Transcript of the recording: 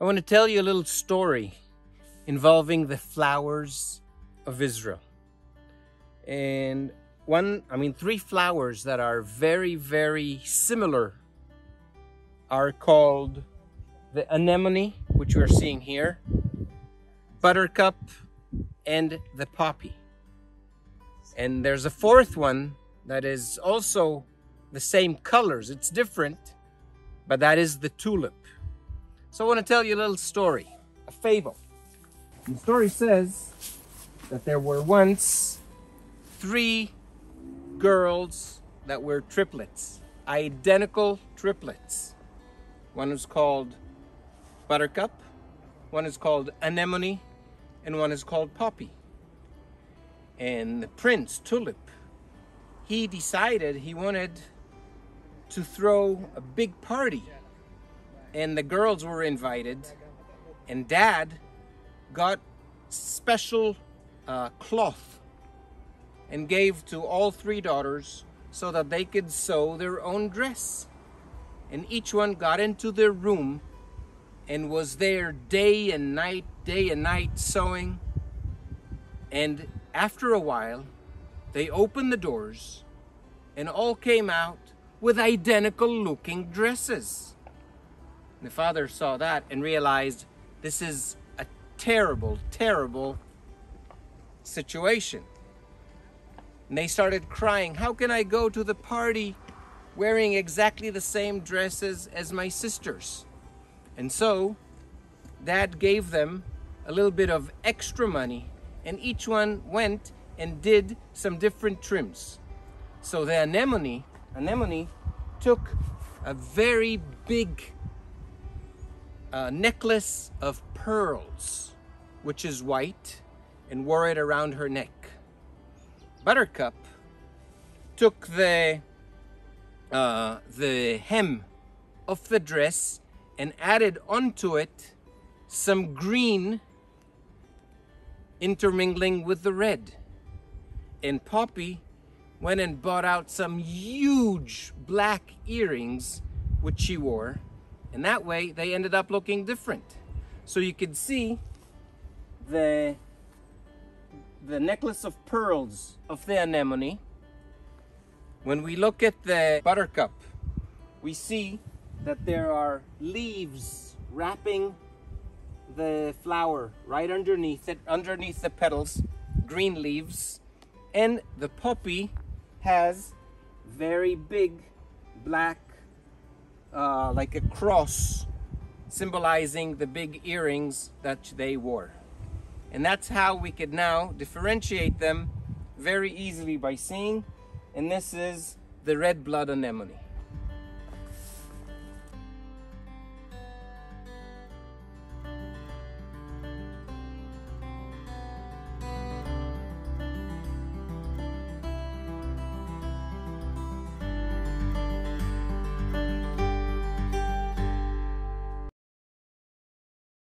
I want to tell you a little story involving the flowers of Israel. And one, I mean, three flowers that are very, very similar are called the anemone, which we're seeing here, buttercup, and the poppy. And there's a fourth one that is also the same colors. It's different, but that is the tulip. So I want to tell you a little story, a fable. the story says that there were once three girls that were triplets, identical triplets. One was called Buttercup, one is called Anemone, and one is called Poppy. And the prince, Tulip, he decided he wanted to throw a big party. And the girls were invited. And dad got special uh, cloth and gave to all three daughters so that they could sew their own dress. And each one got into their room and was there day and night, day and night sewing. And after a while, they opened the doors and all came out with identical looking dresses. The father saw that and realized this is a terrible, terrible situation. And they started crying, How can I go to the party wearing exactly the same dresses as my sisters? And so, dad gave them a little bit of extra money, and each one went and did some different trims. So the anemone, anemone took a very big uh, necklace of pearls, which is white, and wore it around her neck. Buttercup took the uh, the hem of the dress and added onto it some green intermingling with the red. And Poppy went and bought out some huge black earrings which she wore and that way they ended up looking different. So you could see the the necklace of pearls of the anemone. When we look at the buttercup we see that there are leaves wrapping the flower right underneath it underneath the petals green leaves. And the poppy has very big black, uh, like a cross, symbolizing the big earrings that they wore. And that's how we could now differentiate them very easily by seeing. And this is the red blood anemone.